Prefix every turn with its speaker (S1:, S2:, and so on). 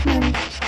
S1: Movement.